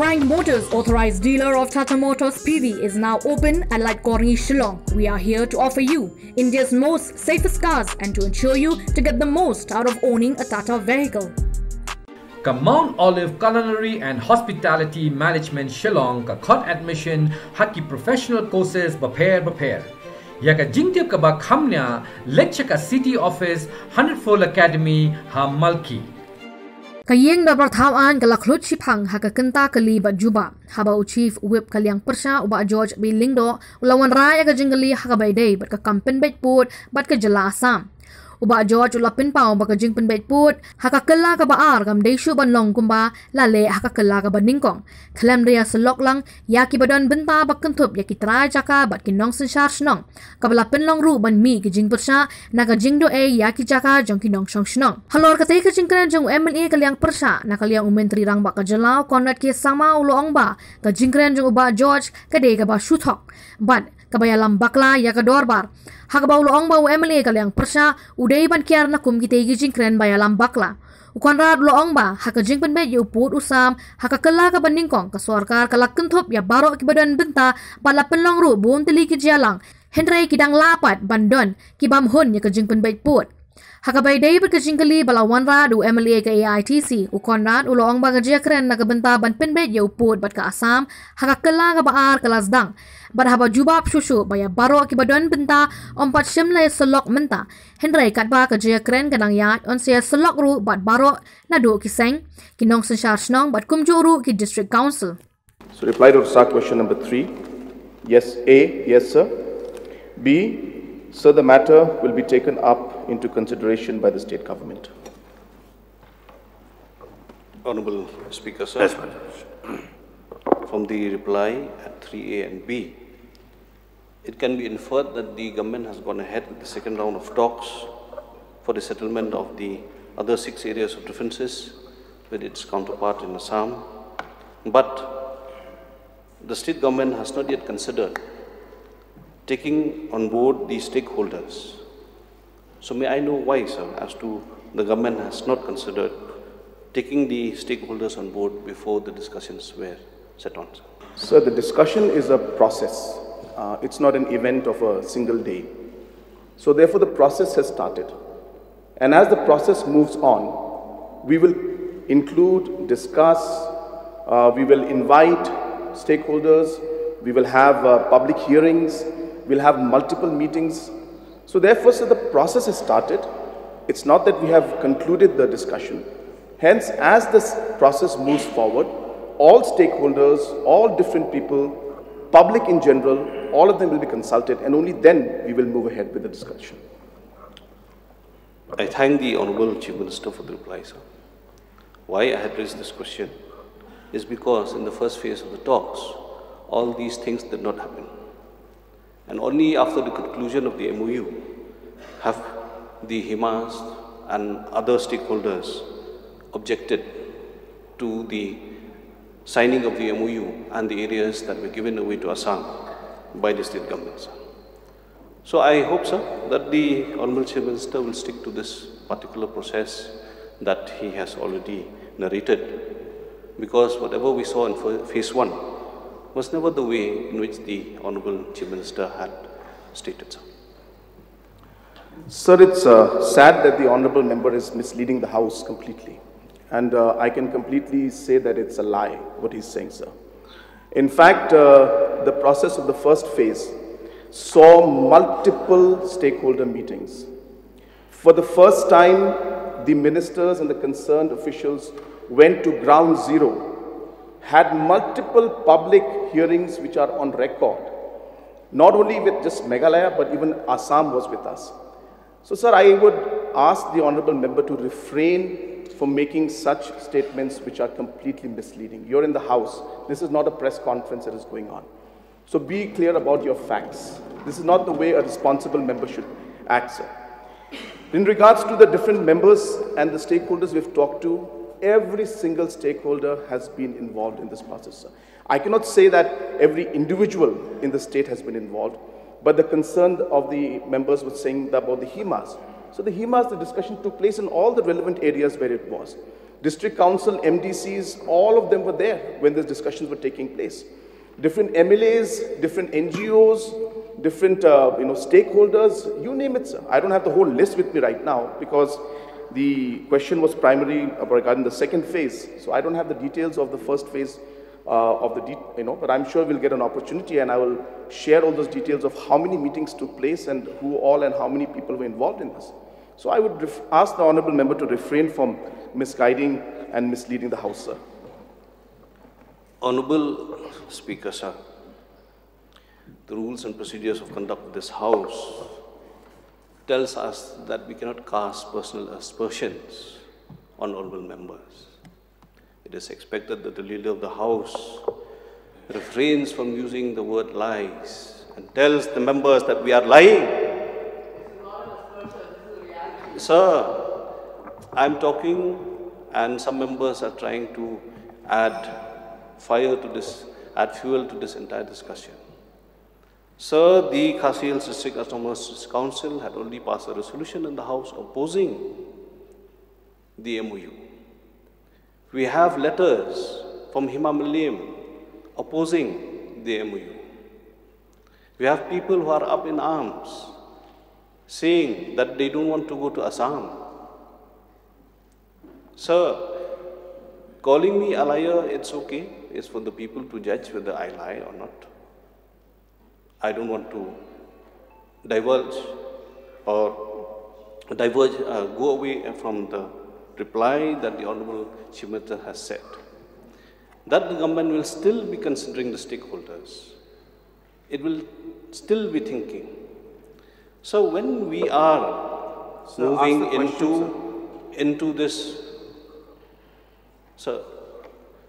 Frank Motors, authorized dealer of Tata Motors PV, is now open at Lightcorny, Shillong. We are here to offer you India's most safest cars and to ensure you to get the most out of owning a Tata vehicle. Culinary and Hospitality Management Shillong ka khot admission haki professional courses bapair bapair. Ya ka jingtip ka ba khamnya lecture ka city office 100 Academy ha malki. Kayeng da bertawan kala klut sipang haka kenta kali bat juba. Haba u chief whip kaliang persya uba George B. Lingdo ulawan raya ka jinggali haka baydey bat ka kampen bet put bat ka. Uba George ula pin pao baka jing pin bait put. Haka kela ka ba ar gam deishu ban long kumba la le haka kela ka ba ningkong. Kalem ria selok lang ya ki badan benta bak kentup ya ki terai jaka bat ki nong sen syar senong. Kabala pin long ru ban mi ki jing persa naga jing do e ya ki jaka jong ki nong syong senong. Halor kata ika jing keren jong MLA e kaliang persa na kaliang umentri rang baka jelau konrad ki sama ulo ong ba ka jing keren jong uba George ka ka ba shutok. But kabaya lambakla ya ka dorbar hak bawul ong bawu emle ka lang prsha udei ban kiar na kum gite gi jing kren baya lambakla ukon ra lo ong ba hak jing ban be yu ya put usam hak kala ka ban ning kong ka sarkar ka lakkin thop ya baro ki badan binta pala pelong ru bun teli ki jalang hendrai ki dang lapat bandon ki bam hon ya ka jing ban be put Hakabai dai ba kali bala wan ra du MLA ka AITC u konrad u loong ba ga jia kren na ka banta ban pin be yo ya bat ka asam hakakala ka ba ar ka bat haba jubab shushu baya baro ki badon benta ompat shimla selok menta hendrai kat ba kajia kren kanang yat on sia selok ru bat baro na do ki seng ki nong sen shar shnong bat kumju ru ki district council So reply to SAR question number three. Yes, A, yes, sir. B, sir, the matter will be taken up into consideration by the state government. Honorable Speaker, sir. Yes, madam. From the reply at 3A and B, it can be inferred that the government has gone ahead with the second round of talks for the settlement of the other six areas of differences with its counterpart in Assam. But the state government has not yet considered taking on board the stakeholders. So may I know why, sir, as to the government has not considered taking the stakeholders on board before the discussions were set on, sir? Sir, the discussion is a process. Uh, it's not an event of a single day. So therefore, the process has started. And as the process moves on, we will include, discuss, uh, we will invite stakeholders, we will have uh, public hearings, we'll have multiple meetings. So therefore, sir, the process has started. It's not that we have concluded the discussion. Hence, as this process moves forward, all stakeholders, all different people, public in general, all of them will be consulted, and only then we will move ahead with the discussion. I thank the Honorable Chief Minister for the reply, sir. Why I had raised this question is because in the first phase of the talks, all these things did not happen. And only after the conclusion of the MOU have the HIMAS and other stakeholders objected to the signing of the MOU and the areas that were given away to Assam by the state government. Sir. So I hope, sir, that the Honorable Chief Minister will stick to this particular process that he has already narrated because whatever we saw in phase one was never the way in which the Honorable Chief Minister had stated, sir. Sir, it's uh, sad that the honorable member is misleading the House completely. And uh, I can completely say that it's a lie, what he's saying, sir. In fact, uh, the process of the first phase saw multiple stakeholder meetings. For the first time, the ministers and the concerned officials went to ground zero, had multiple public hearings which are on record, not only with just Meghalaya, but even Assam was with us. So, sir, I would ask the honorable member to refrain from making such statements which are completely misleading. You're in the House. This is not a press conference that is going on. So be clear about your facts. This is not the way a responsible member should act, sir. In regards to the different members and the stakeholders we've talked to, every single stakeholder has been involved in this process, sir. I cannot say that every individual in the state has been involved, but the concern of the members was saying about the HIMAS. So the HIMAS, the discussion took place in all the relevant areas where it was. District Council, MDCs, all of them were there when these discussions were taking place. Different MLAs, different NGOs, different uh, you know, stakeholders, you name it, sir. I don't have the whole list with me right now because the question was primarily regarding the second phase. So I don't have the details of the first phase uh, of the, you know, but I'm sure we'll get an opportunity and I will share all those details of how many meetings took place and who all and how many people were involved in this. So I would ask the honorable member to refrain from misguiding and misleading the House, sir. Honorable Speaker, sir, the rules and procedures of conduct of this House tells us that we cannot cast personal aspersions on honorable members. It is expected that the leader of the House refrains from using the word lies and tells the members that we are lying. Sir, I'm talking and some members are trying to add fire to this, add fuel to this entire discussion. Sir, the Khasi Hills District Autonomous Council had already passed a resolution in the House opposing the MOU. We have letters from Himalayan opposing the MOU. We have people who are up in arms saying that they don't want to go to Assam. Sir, calling me a liar, it's okay. It's for the people to judge whether I lie or not. I don't want to divulge or diverge, uh, go away from the reply that the Honorable Chief has said, that the government will still be considering the stakeholders. It will still be thinking. So when we are moving into, into this, sir,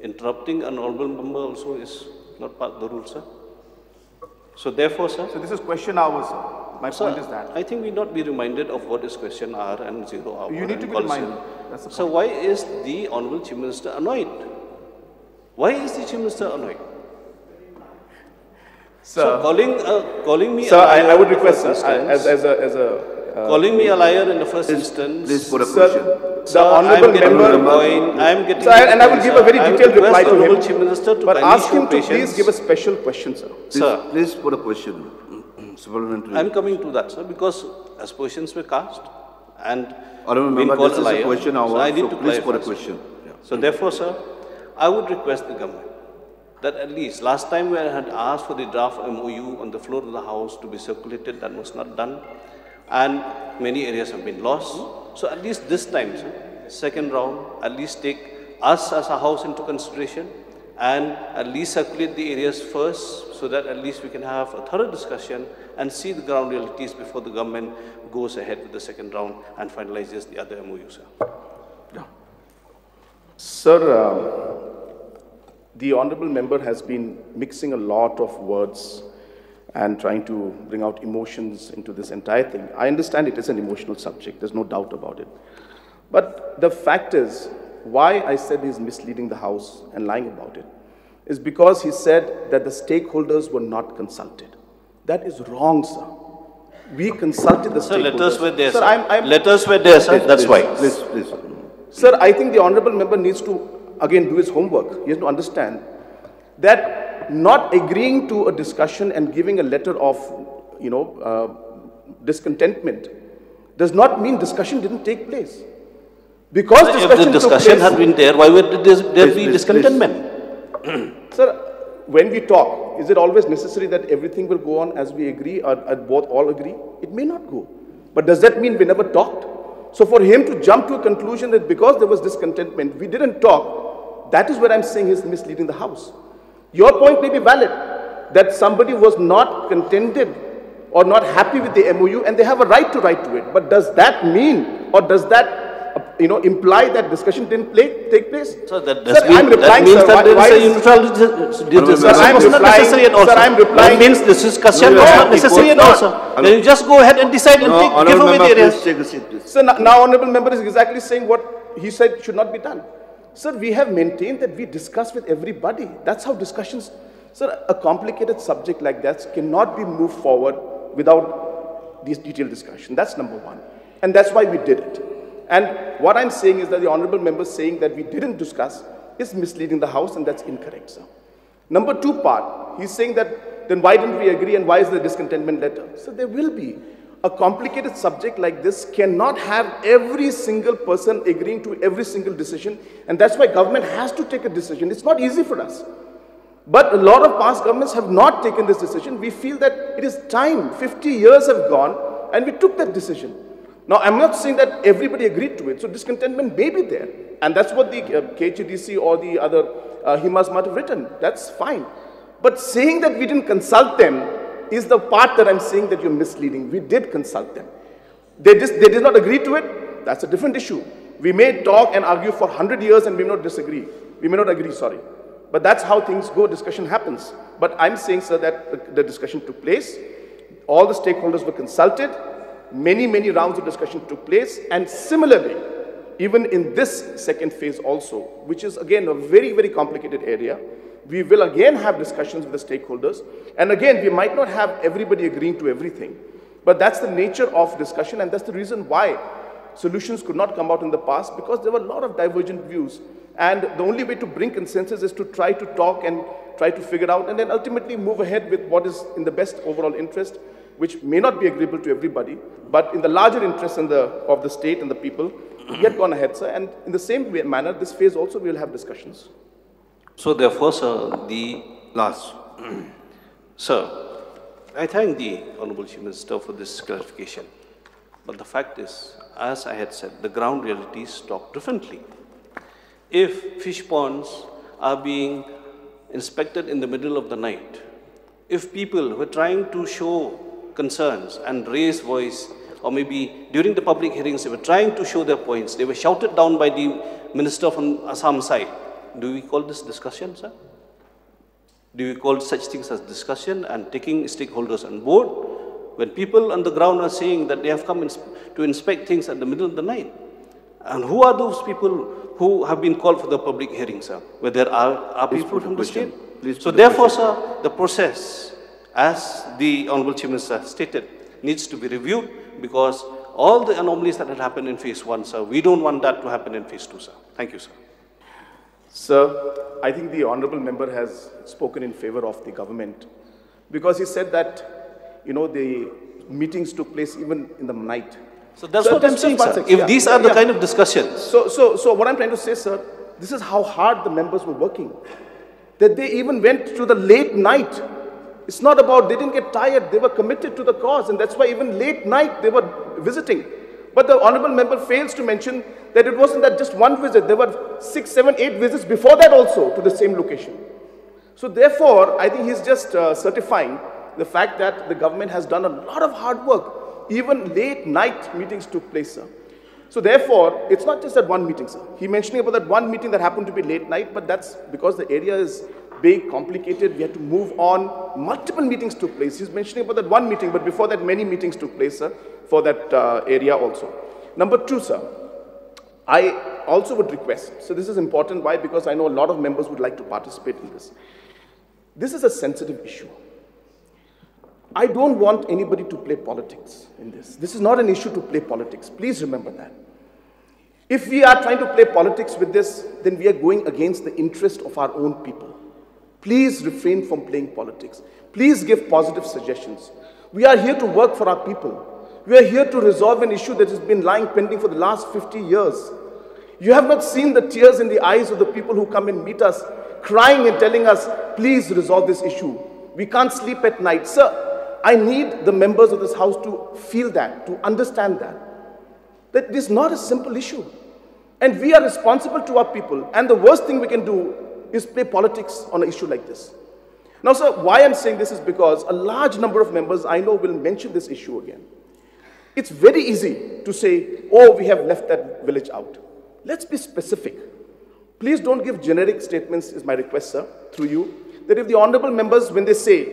interrupting an honorable member also is not part of the rule, sir. So therefore, sir. So this is question hours, sir. My sir, point is that. I think we not be reminded of what is question hour and zero hour. You need to be reminded. So why is the Honorable Chief Minister annoyed? Why is the Chief Minister annoyed? Sir, so calling, uh, calling me sir, I, I, would request, sir, as, as a, as a uh, calling me a liar in the first please, instance. Please put a question. Sir, the honourable member, point, I am getting. Sir, and I will give a very detailed reply to him. Chief Minister to but ask him to please give a special question, sir. Please, sir, please put a question. Supplementary. I'm coming to that, sir, because as questions were cast and Honourable member, this is a question hour, so I need so to please put a question. Yeah. So therefore, sir, I would request the government that at least last time we had asked for the draft MOU on the floor of the House to be circulated, that was not done, and many areas have been lost. So at least this time, sir, second round, at least take us as a House into consideration and at least circulate the areas first so that at least we can have a thorough discussion and see the ground realities before the government goes ahead with the second round and finalizes the other MOU, sir. Yeah. Sir, uh, the honorable member has been mixing a lot of words and trying to bring out emotions into this entire thing. I understand it is an emotional subject, there's no doubt about it. But the fact is, why I said he's misleading the House and lying about it is because he said that the stakeholders were not consulted. That is wrong, sir. We consulted the sir, stakeholders. letters were there, sir. sir. I'm, I'm, letters were there, sir. That's please, why. Please, please. Sir, I think the honorable member needs to, again, do his homework. He has to understand that not agreeing to a discussion and giving a letter of, you know, uh, discontentment does not mean discussion didn't take place. Because if the discussion had been there, why would there, there please, be please, discontentment? Sir, when we talk, is it always necessary that everything will go on as we agree or, or both all agree? It may not go. But does that mean we never talked? So for him to jump to a conclusion that because there was discontentment, we didn't talk, that is what I'm saying is misleading the House. Your point may be valid, that somebody was not contented or not happy with the MOU and they have a right to write to it. But does that mean or does that you know, imply that discussion didn't play, take place? So that, sir, mean, I'm replying, that means sir, that there is a neutral discussion was not necessary at all. Sir, I'm replying. That means this discussion was not necessary at all, sir. Then you just go ahead and decide and take, give away the areas. Sir, now Honorable Member is exactly saying what he said should not be done. Sir, we have maintained that we discuss with everybody. That's how discussions, sir, a complicated subject like that cannot be moved forward without this detailed discussion. That's number one. And that's why we did it. And what I'm saying is that the honorable member saying that we didn't discuss is misleading the House, and that's incorrect, sir. Number two part, he's saying that then why didn't we agree and why is the discontentment letter? So there will be. A complicated subject like this cannot have every single person agreeing to every single decision, and that's why government has to take a decision. It's not easy for us. But a lot of past governments have not taken this decision. We feel that it is time. 50 years have gone, and we took that decision. Now, I'm not saying that everybody agreed to it, so discontentment may be there. And that's what the uh, KHDC or the other uh, HIMAS might have written. That's fine. But saying that we didn't consult them is the part that I'm saying that you're misleading. We did consult them. They, just, they did not agree to it. That's a different issue. We may talk and argue for 100 years and we may not disagree. We may not agree, sorry. But that's how things go, discussion happens. But I'm saying, sir, that the, the discussion took place. All the stakeholders were consulted. Many, many rounds of discussion took place. And similarly, even in this second phase also, which is again a very, very complicated area, we will again have discussions with the stakeholders. And again, we might not have everybody agreeing to everything. But that's the nature of discussion, and that's the reason why solutions could not come out in the past, because there were a lot of divergent views. And the only way to bring consensus is to try to talk and try to figure out, and then ultimately move ahead with what is in the best overall interest, which may not be agreeable to everybody, but in the larger interest in the, of the state and the people, we had gone ahead, sir. And in the same way, manner, this phase also we will have discussions. So therefore, sir, the last. sir, I thank the Honorable Chief Minister for this clarification. But the fact is, as I had said, the ground realities talk differently. If fish ponds are being inspected in the middle of the night, if people who are trying to show concerns and raise voice, or maybe during the public hearings, they were trying to show their points, they were shouted down by the minister from Assam side, do we call this discussion, sir? Do we call such things as discussion and taking stakeholders on board when people on the ground are saying that they have come to inspect things at the middle of the night? And who are those people who have been called for the public hearing, sir? Where there are, are people from the state? so therefore, sir, the process, as the Honorable Chief Minister stated, needs to be reviewed because all the anomalies that had happened in phase one, sir, we don't want that to happen in phase two, sir. Thank you, sir. Sir, I think the honorable member has spoken in favor of the government because he said that, you know, the meetings took place even in the night. So that's what I'm saying, sir. If yeah, these are the yeah. kind of discussions. So, so, so what I'm trying to say, sir, this is how hard the members were working. That they even went to the late night. It's not about they didn't get tired. They were committed to the cause. And that's why even late night they were visiting. But the honorable member fails to mention that it wasn't that just one visit. There were six, seven, eight visits before that also to the same location. So therefore, I think he's just uh, certifying the fact that the government has done a lot of hard work. Even late night meetings took place, sir. So therefore, it's not just that one meeting, sir. He mentioning about that one meeting that happened to be late night, but that's because the area is big, complicated. We had to move on. Multiple meetings took place. He's mentioning about that one meeting, but before that, many meetings took place, sir for that uh, area also. Number two, sir, I also would request, so this is important, why? Because I know a lot of members would like to participate in this. This is a sensitive issue. I don't want anybody to play politics in this. This is not an issue to play politics. Please remember that. If we are trying to play politics with this, then we are going against the interest of our own people. Please refrain from playing politics. Please give positive suggestions. We are here to work for our people. We are here to resolve an issue that has been lying pending for the last 50 years. You have not seen the tears in the eyes of the people who come and meet us, crying and telling us, please resolve this issue. We can't sleep at night. Sir, I need the members of this house to feel that, to understand that. That it is not a simple issue. And we are responsible to our people. And the worst thing we can do is play politics on an issue like this. Now, sir, why I'm saying this is because a large number of members I know will mention this issue again. It's very easy to say, oh, we have left that village out. Let's be specific. Please don't give generic statements, is my request, sir, through you, that if the honorable members, when they say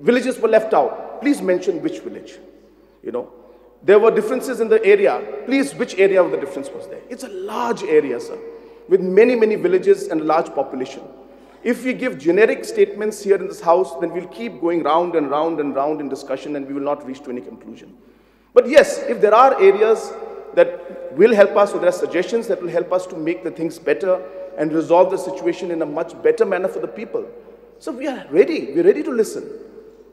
villages were left out, please mention which village. You know, there were differences in the area. Please, which area of the difference was there? It's a large area, sir, with many, many villages and a large population. If we give generic statements here in this house, then we'll keep going round and round and round in discussion and we will not reach to any conclusion. But yes, if there are areas that will help us, so there are suggestions that will help us to make the things better and resolve the situation in a much better manner for the people. So we are ready, we're ready to listen.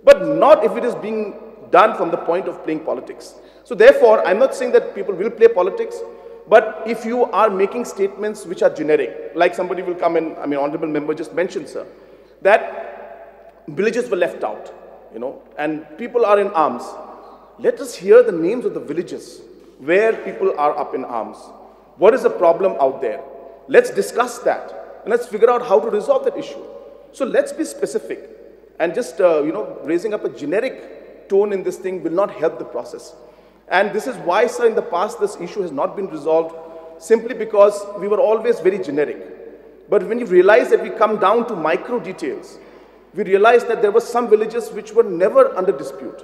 But not if it is being done from the point of playing politics. So therefore, I'm not saying that people will play politics, but if you are making statements which are generic, like somebody will come and, I mean, honorable member just mentioned, sir, that villages were left out, you know, and people are in arms. Let us hear the names of the villages where people are up in arms. What is the problem out there? Let's discuss that and let's figure out how to resolve that issue. So let's be specific and just, uh, you know, raising up a generic tone in this thing will not help the process. And this is why, sir, in the past this issue has not been resolved simply because we were always very generic. But when you realize that we come down to micro details, we realize that there were some villages which were never under dispute.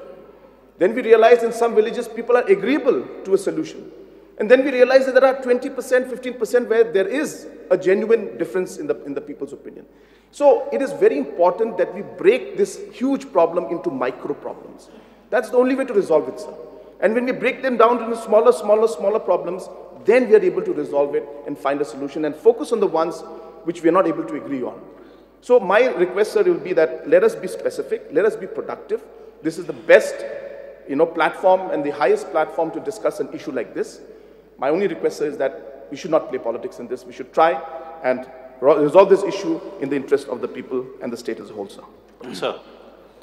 Then we realized in some villages people are agreeable to a solution. And then we realize that there are 20%, 15% where there is a genuine difference in the, in the people's opinion. So it is very important that we break this huge problem into micro problems. That's the only way to resolve it, sir. And when we break them down into smaller, smaller, smaller problems, then we are able to resolve it and find a solution and focus on the ones which we are not able to agree on. So my request, sir, will be that let us be specific, let us be productive. This is the best, you know, platform and the highest platform to discuss an issue like this. My only request, sir, is that we should not play politics in this. We should try and resolve this issue in the interest of the people and the state as a whole, sir. Sir.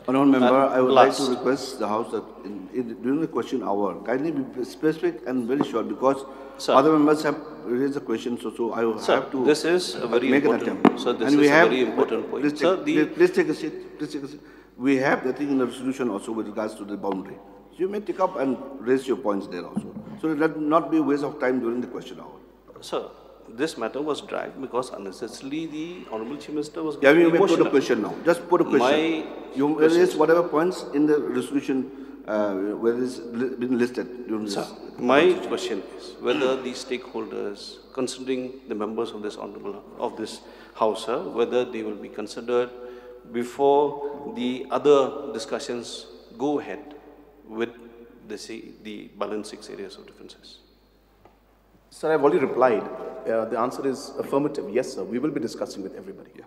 Honourable Member, uh, I would last. like to request the House that in, in, during the question hour, kindly be specific and very short because Sir. other members have raised the question, so, so I will Sir, have to this is a very make important, an attempt. So this and is a have, very important point. Please, Sir, take, the, please, take a seat. Please take a seat. We have the thing in the resolution also with regards to the boundary. So you may take up and raise your points there also. So let not be a waste of time during the question hour. Sir, this matter was dragged because unnecessarily the Honorable Chief Minister was Yeah, you may put a question now. Just put a question. My you raise whatever points in the resolution uh, where it is been listed. Sir, my question is whether these stakeholders, considering the members of this honorable of this house, sir, whether they will be considered before the other discussions go ahead with the, the balance six areas of differences. Sir, I've already replied. Uh, the answer is affirmative. Yes, sir. We will be discussing with everybody. Yeah.